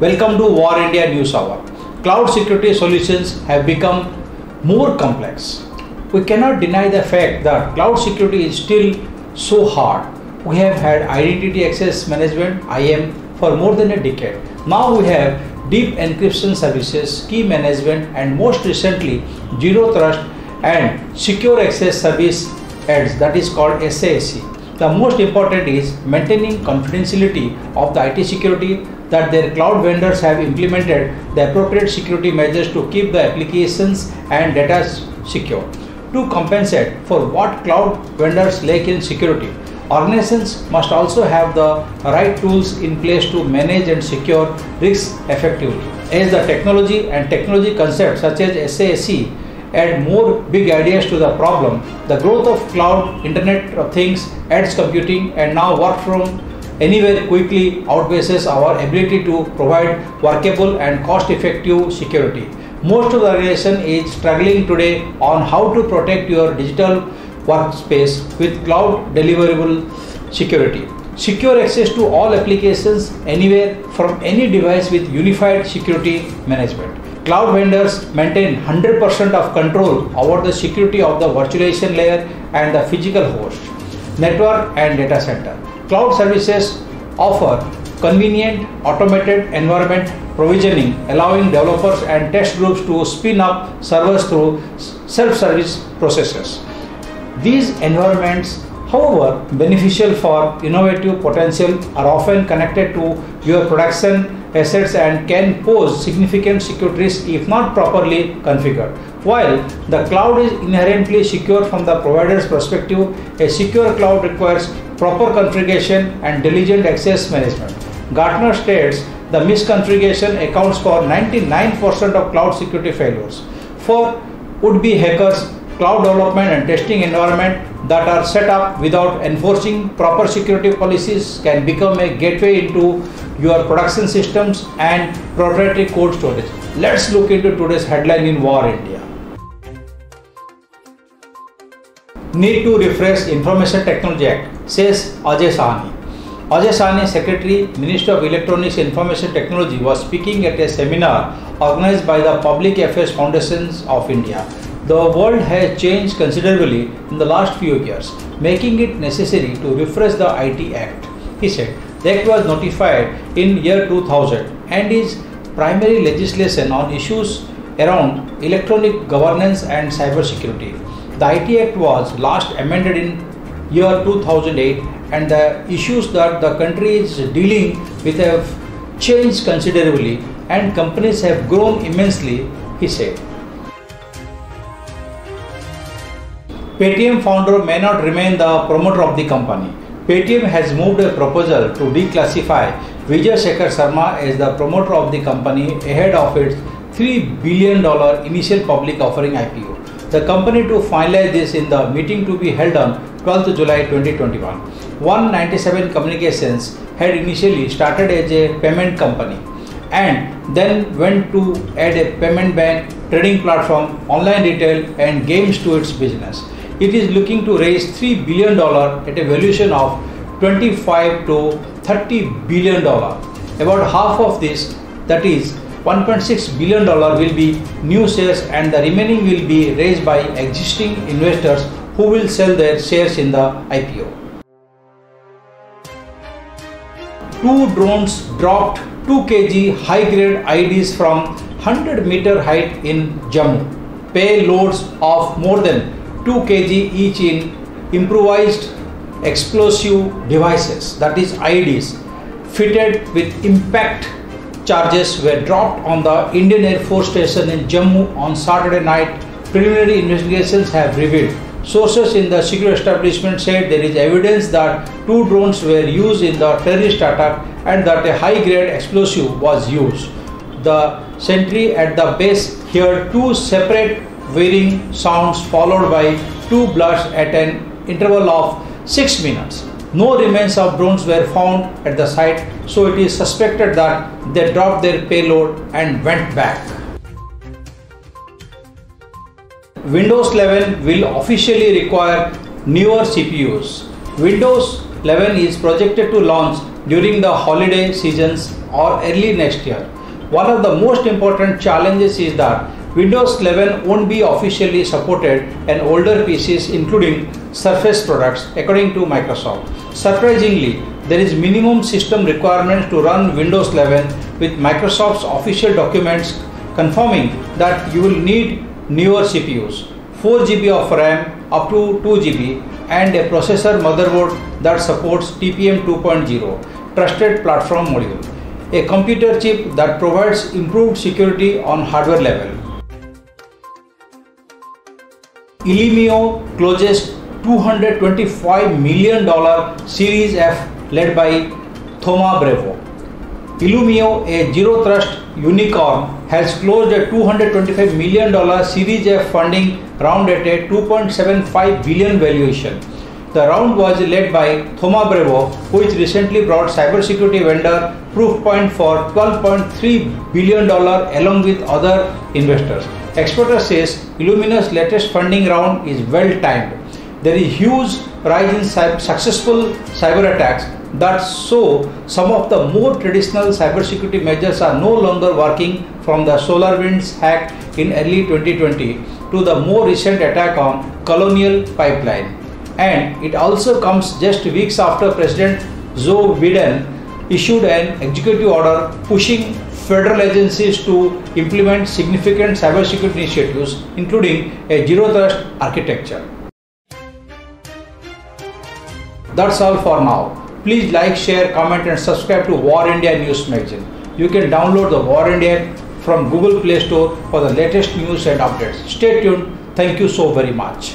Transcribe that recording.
Welcome to VARINDIA News Hour. Cloud security solutions have become more complex. We cannot deny the fact that cloud security is still so hard. We have had identity access management IAM for more than a decade. Now we have deep encryption services, key management and most recently zero trust and secure access service edge that is called SASE. The most important is maintaining confidentiality of the IT security that their cloud vendors have implemented the appropriate security measures to keep the applications and data secure. To compensate for what cloud vendors lack in security, organizations must also have the right tools in place to manage and secure risks effectively. As the technology and technology concepts such as SASE add more big ideas to the problem, the growth of cloud, Internet of Things, edge computing, and now work from anywhere quickly outpaces our ability to provide workable and cost effective security. Most of the organization is struggling today on how to protect your digital workspace with cloud deliverable security. Secure access to all applications anywhere from any device with unified security management. Cloud vendors maintain 100% of control over the security of the virtualization layer and the physical host, network and data center. Cloud services offer convenient automated environment provisioning allowing developers and test groups to spin up servers through self-service processes. These environments however beneficial for innovative potential are often connected to your production assets and can pose significant security risk if not properly configured. While the cloud is inherently secure from the provider's perspective, a secure cloud requires proper configuration and diligent access management. Gartner states the misconfiguration accounts for 99% of cloud security failures. For would-be hackers, cloud development and testing environment that are set up without enforcing proper security policies can become a gateway into your production systems and proprietary code storage. Let's look into today's headline in VARINDIA. Need to refresh Information Technology Act, says Ajay Sawhney. Ajay Sawhney, Secretary, Minister of Electronics and Information Technology, was speaking at a seminar organized by the Public Affairs Foundations of India. The world has changed considerably in the last few years, making it necessary to refresh the IT Act. He said, the Act was notified in year 2000 and is primary legislation on issues around electronic governance and cyber security. The IT Act was last amended in year 2008 and the issues that the country is dealing with have changed considerably and companies have grown immensely, he said. Paytm founder may not remain the promoter of the company. Paytm has moved a proposal to declassify Vijay Shekhar Sharma as the promoter of the company ahead of its $3 billion initial public offering IPO. The company to finalize this in the meeting to be held on 12th July 2021. One97 Communications had initially started as a payment company and then went to add a payment bank, trading platform, online retail and games to its business. It is looking to raise $3 billion at a valuation of 25 to 30 billion dollar. About half of this, that is 1.6 billion dollar, will be new shares, and the remaining will be raised by existing investors who will sell their shares in the IPO. Two drones dropped 2 kg high grade IEDs from 100 meter height in Jammu. Payloads of more than 2 kg each in improvised explosive devices that is IEDs fitted with impact charges were dropped on the Indian Air Force station in Jammu on Saturday night. Preliminary investigations have revealed. Sources in the secure establishment said there is evidence that two drones were used in the terrorist attack and that a high grade explosive was used. The sentry at the base heard two separate whirring sounds followed by two blasts at an interval of 6 minutes. No remains of drones were found at the site, so it is suspected that they dropped their payload and went back. Windows 11 will officially require newer CPUs. Windows 11 is projected to launch during the holiday seasons or early next year. One of the most important challenges is that Windows 11 won't be officially supported in older PCs including Surface products according to Microsoft. Surprisingly, there is minimum system requirements to run Windows 11 with Microsoft's official documents confirming that you will need newer CPUs, 4 GB of RAM up to 2 GB and a processor motherboard that supports TPM 2.0 trusted platform module, a computer chip that provides improved security on hardware level. Illumio closes $225 million Series F led by Thoma Bravo. Illumio, a zero trust unicorn, has closed a $225 million Series F funding round at a 2.75 billion valuation. The round was led by Thoma Bravo, which recently brought cybersecurity vendor Proofpoint for $12.3 billion along with other investors. Experta says Illumio's latest funding round is well timed. There is huge rise in successful cyber attacks that so some of the more traditional cybersecurity measures are no longer working from the SolarWinds hack in early 2020 to the more recent attack on Colonial Pipeline. And it also comes just weeks after President Joe Biden issued an executive order pushing federal agencies to implement significant cybersecurity initiatives, including a zero trust architecture. That's all for now. Please like, share, comment and subscribe to VARINDIA News Magazine. You can download the VARINDIA from Google Play Store for the latest news and updates. Stay tuned. Thank you so very much.